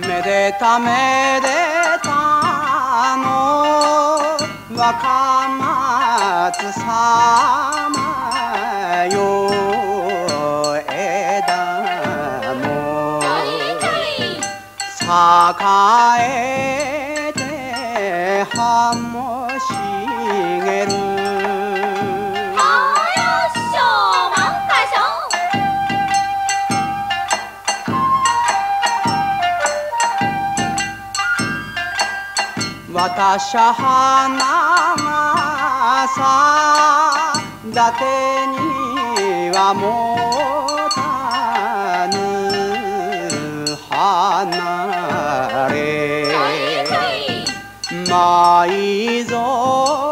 めでためでたの。若松様よ枝も。栄えて葉も茂私は花がさだてにはもたぬ離れ。舞ぞ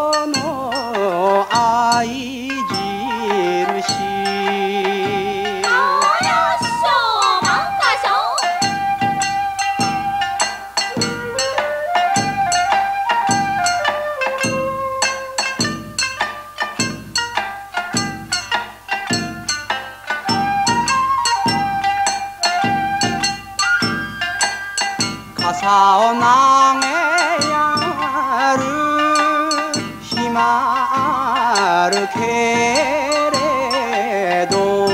傘を投げやる暇あるけれど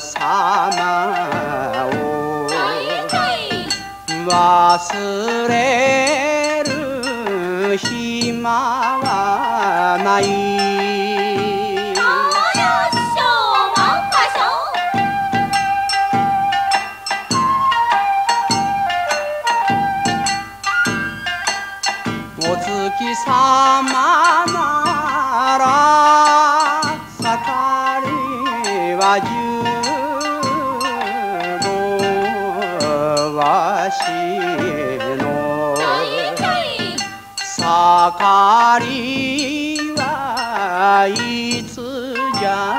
様を忘れる暇はない。様なら。盛りは十分わしの盛りはいつじゃ